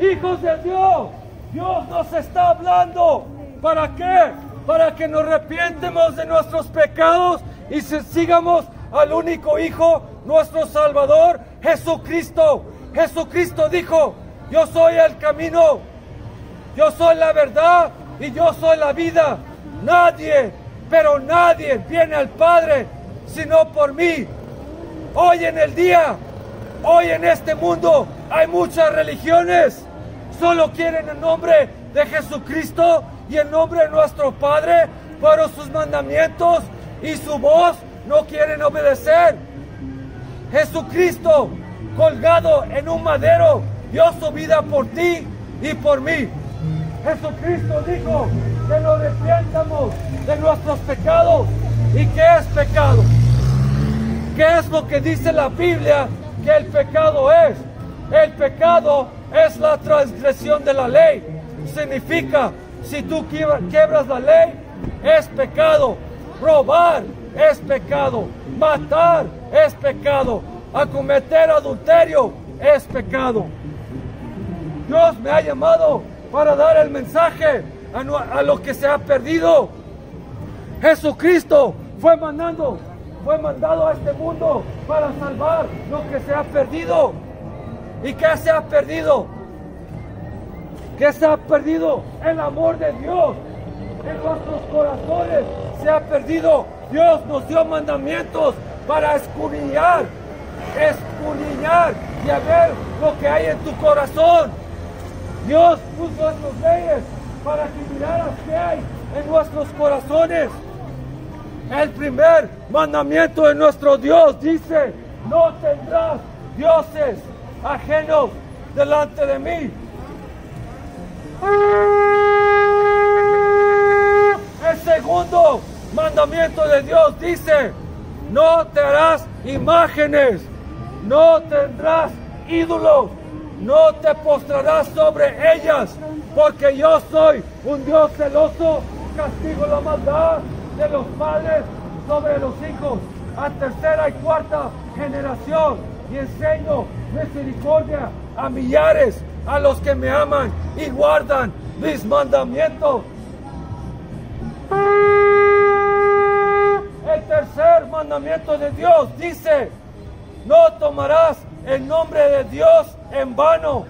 hijos de Dios. Dios nos está hablando. ¿Para qué? Para que nos arrepientemos de nuestros pecados y sigamos al único Hijo, nuestro Salvador, Jesucristo. Jesucristo dijo, yo soy el camino, yo soy la verdad y yo soy la vida. Nadie, pero nadie viene al Padre sino por mí. Hoy en el día, hoy en este mundo, hay muchas religiones. Solo quieren el nombre de Jesucristo y el nombre de nuestro Padre, pero sus mandamientos y su voz no quieren obedecer. Jesucristo, colgado en un madero, dio su vida por ti y por mí. Jesucristo dijo que nos arrepientamos de nuestros pecados. ¿Y qué es pecado? ¿Qué es lo que dice la Biblia que el pecado es? El pecado es la transgresión de la ley. Significa, si tú quiebra- quiebras la ley, es pecado. Robar es pecado. Matar es pecado. Acometer adulterio es pecado. Dios me ha llamado para dar el mensaje a, a lo que se ha perdido. Jesucristo fue mandando, fue mandado a este mundo para salvar lo que se ha perdido. ¿Y qué se ha perdido? ¿Qué se ha perdido? El amor de Dios en nuestros corazones se ha perdido. Dios nos dio mandamientos para escudriñar, escudriñar y ver lo que hay en tu corazón. Dios puso estas leyes para que miraras qué hay en nuestros corazones. El primer mandamiento de nuestro Dios dice, no tendrás dioses ajenos delante de mí. El segundo mandamiento de Dios dice, no te harás imágenes, no tendrás ídolos, no te postrarás sobre ellas, porque yo soy un Dios celoso, castigo la maldad de los padres sobre los hijos a tercera y cuarta generación y enseño misericordia a millares, a los que me aman y guardan mis mandamientos. El tercer mandamiento de Dios dice, no tomarás el nombre de Dios en vano.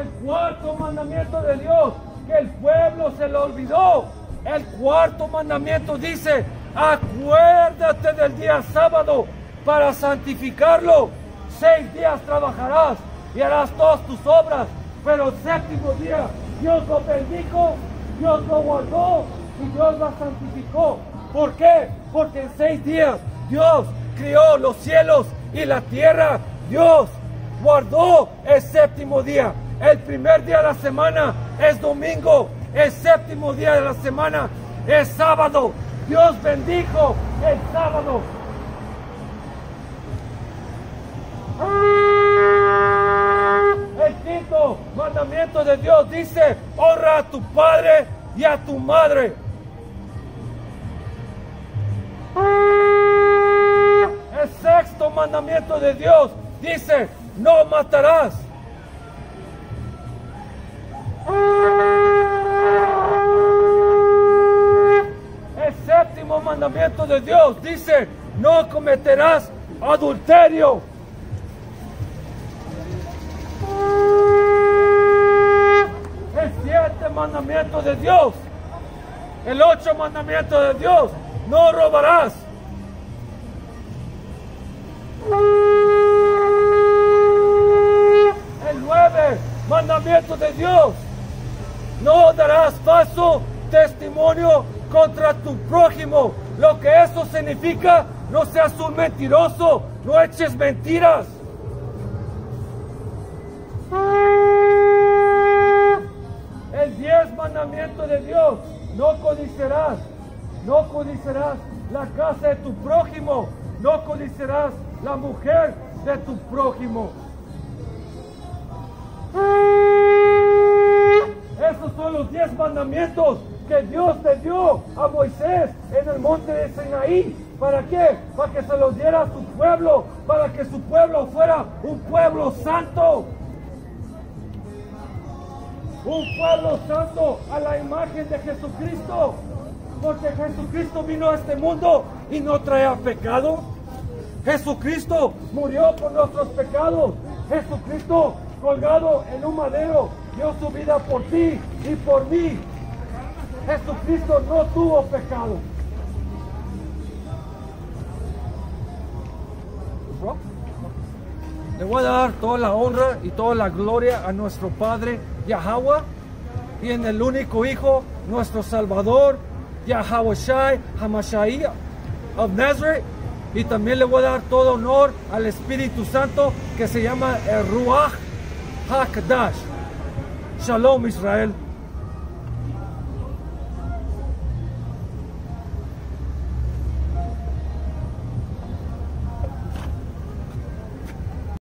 El cuarto mandamiento de Dios, que el pueblo se lo olvidó. El cuarto mandamiento dice, acuérdate del día sábado para santificarlo. Seis días trabajarás y harás todas tus obras, pero el séptimo día Dios lo bendijo, Dios lo guardó y Dios lo santificó. ¿Por qué? Porque en seis días Dios crió los cielos y la tierra. Dios guardó el séptimo día. El primer día de la semana es domingo. El séptimo día de la semana es sábado. Dios bendijo el sábado. El quinto mandamiento de Dios dice, honra a tu padre y a tu madre. El sexto mandamiento de Dios dice, no matarás. De Dios dice, no cometerás adulterio. El siete mandamiento de Dios. El ocho mandamiento de Dios. No robarás. El nueve mandamiento de Dios. No darás falso testimonio contra tu prójimo. Lo que eso significa, no seas un mentiroso, no eches mentiras. El diez mandamiento de Dios, no codiciarás, no codiciarás la casa de tu prójimo, no codiciarás la mujer de tu prójimo. Esos son los diez mandamientos que Dios le dio a Moisés en el monte de Sinaí. ¿Para qué? Para que se los diera a su pueblo, para que su pueblo fuera un pueblo santo. Un pueblo santo a la imagen de Jesucristo. Porque Jesucristo vino a este mundo y no traía pecado. Jesucristo murió por nuestros pecados. Jesucristo colgado en un madero dio su vida por ti y por mí. Jesucristo no tuvo pecado. Le voy a dar toda la honra y toda la gloria a nuestro Padre Yahweh y en el único Hijo, nuestro Salvador, Yahweh Shai of Nazareth. Y también le voy a dar todo honor al Espíritu Santo que se llama el Ruach HaKadosh. Shalom Israel.